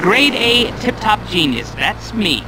Grade A tip-top genius. That's me.